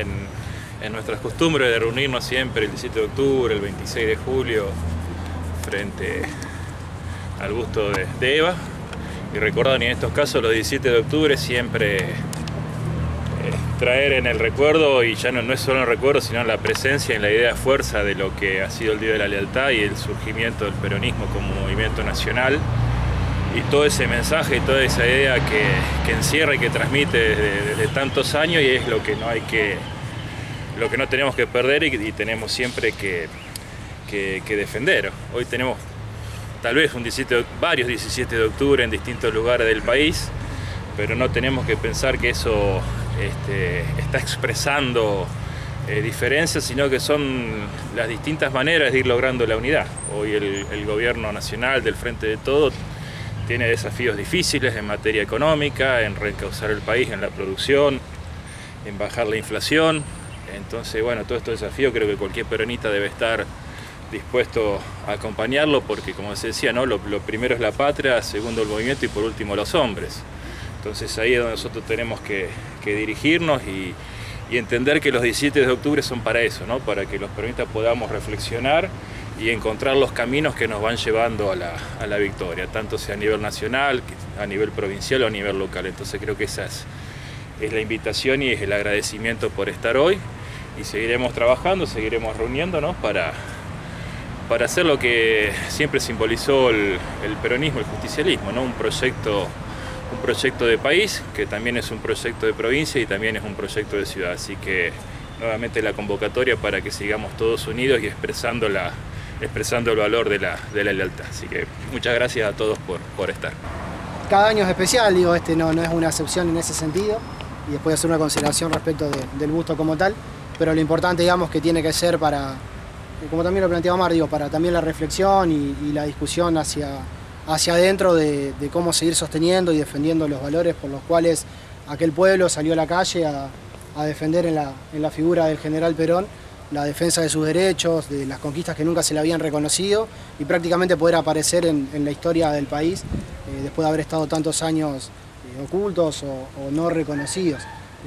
en, en nuestras costumbres de reunirnos siempre el 17 de octubre, el 26 de julio, frente al busto de, Eva. Y recordar en estos casos los 17 de octubre siempre eh, traer en el recuerdo, y ya no, no es solo el recuerdo, sino la presencia en la idea de fuerza de lo que ha sido el Día de la Lealtad y el surgimiento del peronismo como movimiento nacional. Y todo ese mensaje y toda esa idea que, encierra y que transmite desde, tantos años y es lo que no hay que, lo que no tenemos que perder y, tenemos siempre que, que, defender. Hoy tenemos tal vez un 17, varios 17 de octubre en distintos lugares del país, pero no tenemos que pensar que eso este, está expresando eh, diferencias, sino que son las distintas maneras de ir logrando la unidad. Hoy el, gobierno nacional del Frente de Todo tiene desafíos difíciles en materia económica, en reencauzar el país en la producción, en bajar la inflación. Entonces, bueno, todos estos desafíos creo que cualquier peronista debe estar dispuesto a acompañarlo porque, como se decía, ¿no? lo, lo primero es la patria, segundo el movimiento y por último los hombres. Entonces ahí es donde nosotros tenemos que, que dirigirnos y, y, entender que los 17 de octubre son para eso, ¿no? para que los peronistas podamos reflexionar y encontrar los caminos que nos van llevando a la, a la, victoria, tanto sea a nivel nacional, a nivel provincial o a nivel local. Entonces creo que esa es, es la invitación y es el agradecimiento por estar hoy y seguiremos trabajando, seguiremos reuniéndonos para, para hacer lo que siempre simbolizó el, peronismo, el justicialismo, ¿no? un, proyecto, un proyecto de país que también es un proyecto de provincia y también es un proyecto de ciudad. Así que nuevamente la convocatoria para que sigamos todos unidos y expresando, la, expresando el valor de la, de la lealtad. Así que muchas gracias a todos por, por estar. Cada año es especial, digo, este no, no es una excepción en ese sentido y después hacer una consideración respecto de, del busto como tal, pero lo importante digamos que tiene que ser para, como también lo planteaba Mar, digo, para también la reflexión y, la discusión hacia, hacia adentro de, de, cómo seguir sosteniendo y defendiendo los valores por los cuales aquel pueblo salió a la calle a, a defender en la, en la, figura del general Perón la defensa de sus derechos, de las conquistas que nunca se le habían reconocido y prácticamente poder aparecer en, la historia del país eh, después de haber estado tantos años eh, ocultos o, no reconocidos.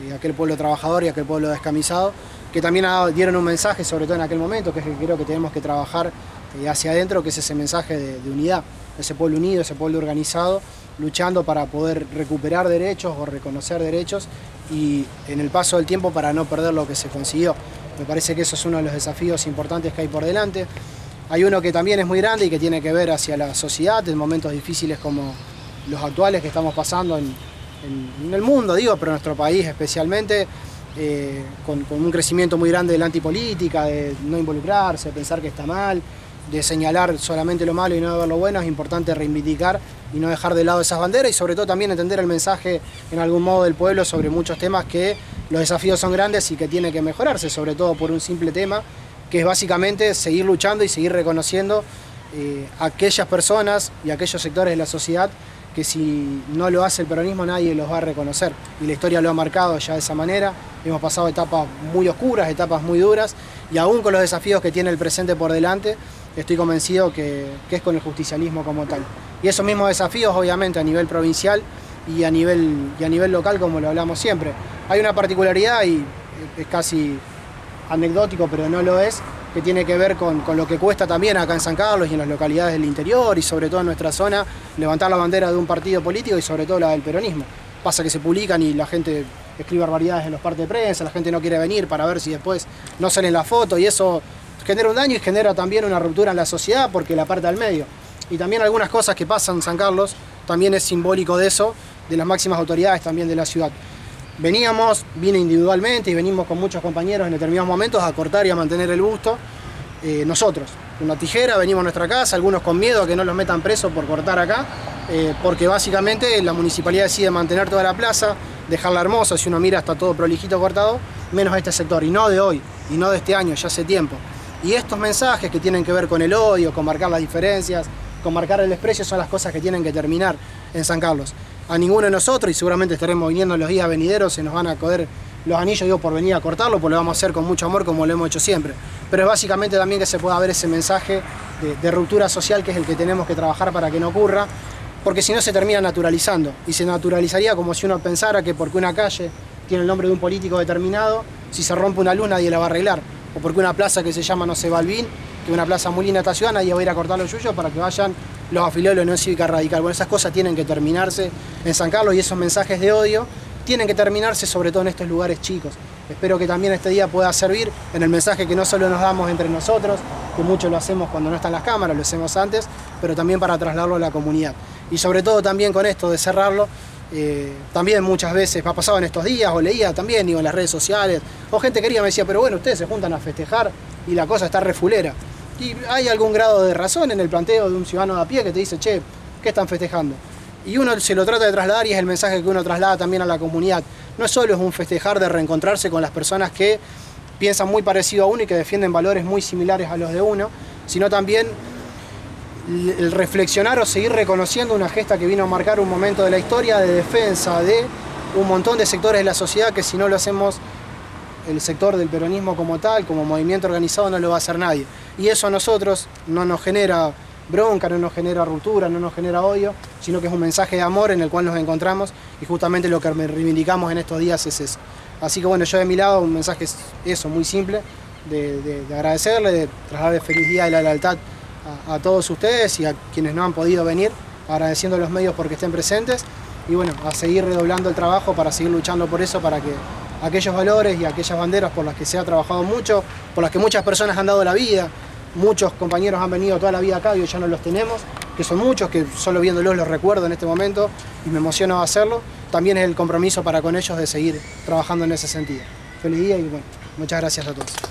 Eh, aquel pueblo trabajador y aquel pueblo descamisado que también dieron un mensaje, sobre todo en aquel momento, que es que creo que tenemos que trabajar hacia adentro, que es ese mensaje de, unidad, ese pueblo unido, ese pueblo organizado, luchando para poder recuperar derechos o reconocer derechos y en el paso del tiempo para no perder lo que se consiguió. Me parece que eso es uno de los desafíos importantes que hay por delante. Hay uno que también es muy grande y que tiene que ver hacia la sociedad en momentos difíciles como los actuales que estamos pasando en, el mundo, digo, pero en nuestro país especialmente eh, con, con, un crecimiento muy grande de la antipolítica, de no involucrarse, de pensar que está mal, de señalar solamente lo malo y no ver lo bueno, es importante reivindicar y no dejar de lado esas banderas y sobre todo también entender el mensaje en algún modo del pueblo sobre muchos temas que los desafíos son grandes y que tiene que mejorarse, sobre todo por un simple tema que es básicamente seguir luchando y seguir reconociendo eh, aquellas personas y aquellos sectores de la sociedad que si no lo hace el peronismo nadie los va a reconocer. Y la historia lo ha marcado ya de esa manera. Hemos pasado etapas muy oscuras, etapas muy duras, y aún con los desafíos que tiene el presente por delante, estoy convencido que, que es con el justicialismo como tal. Y esos mismos desafíos, obviamente, a nivel provincial y a nivel, y a nivel local, como lo hablamos siempre. Hay una particularidad y es casi anecdótico, pero no lo es, que tiene que ver con, con, lo que cuesta también acá en San Carlos y en las localidades del interior y sobre todo en nuestra zona levantar la bandera de un partido político y sobre todo la del peronismo. Pasa que se publican y la gente escribe barbaridades en los partes de prensa, la gente no quiere venir para ver si después no salen la foto y eso genera un daño y genera también una ruptura en la sociedad porque la parte al medio. Y también algunas cosas que pasan en San Carlos también es simbólico de eso, de las máximas autoridades también de la ciudad. Veníamos, vine individualmente y venimos con muchos compañeros en determinados momentos a cortar y a mantener el busto. Eh, nosotros, una tijera, venimos a nuestra casa, algunos con miedo a que no los metan presos por cortar acá, eh, porque básicamente la municipalidad decide mantener toda la plaza, dejarla hermosa, si uno mira está todo prolijito cortado, menos este sector, y no de hoy, y no de este año, ya hace tiempo. Y estos mensajes que tienen que ver con el odio, con marcar las diferencias, con marcar el desprecio, son las cosas que tienen que terminar en San Carlos a ninguno de nosotros y seguramente estaremos viniendo en los días venideros, se nos van a coder los anillos, digo, por venir a cortarlo, pues lo vamos a hacer con mucho amor como lo hemos hecho siempre. Pero es básicamente también que se pueda ver ese mensaje de, de ruptura social que es el que tenemos que trabajar para que no ocurra, porque si no se termina naturalizando y se naturalizaría como si uno pensara que porque una calle tiene el nombre de un político determinado, si se rompe una luz nadie la va a arreglar, o porque una plaza que se llama, no sé, Balbín, que es una plaza muy linda esta ciudad, nadie va a ir a cortar los yuyos para que vayan los afiliados de la Unión Cívica Radical. Bueno, esas cosas tienen que terminarse en San Carlos y esos mensajes de odio tienen que terminarse sobre todo en estos lugares chicos. Espero que también este día pueda servir en el mensaje que no solo nos damos entre nosotros, que mucho lo hacemos cuando no están las cámaras, lo hacemos antes, pero también para trasladarlo a la comunidad. Y sobre todo también con esto de cerrarlo, eh, también muchas veces ha pasado en estos días, o leía también, digo, en las redes sociales, o gente quería me decía, pero bueno, ustedes se juntan a festejar y la cosa está refulera. Y hay algún grado de razón en el planteo de un ciudadano de a pie que te dice, che, ¿qué están festejando? Y uno se lo trata de trasladar y es el mensaje que uno traslada también a la comunidad. No solo es un festejar de reencontrarse con las personas que piensan muy parecido a uno y que defienden valores muy similares a los de uno, sino también el reflexionar o seguir reconociendo una gesta que vino a marcar un momento de la historia de defensa de un montón de sectores de la sociedad que si no lo hacemos el sector del peronismo como tal, como movimiento organizado, no lo va a hacer nadie. Y eso a nosotros no nos genera bronca, no nos genera ruptura, no nos genera odio, sino que es un mensaje de amor en el cual nos encontramos y justamente lo que reivindicamos en estos días es eso. Así que bueno, yo de mi lado un mensaje es eso, muy simple, de, agradecerle, de trasladar feliz día y la lealtad a, a, todos ustedes y a quienes no han podido venir, agradeciendo a los medios porque estén presentes y bueno, a seguir redoblando el trabajo para seguir luchando por eso, para que aquellos valores y aquellas banderas por las que se ha trabajado mucho, por las que muchas personas han dado la vida, Muchos compañeros han venido toda la vida acá y hoy ya no los tenemos, que son muchos, que solo viéndolos los recuerdo en este momento y me emociona hacerlo. También es el compromiso para con ellos de seguir trabajando en ese sentido. Feliz día y bueno, muchas gracias a todos.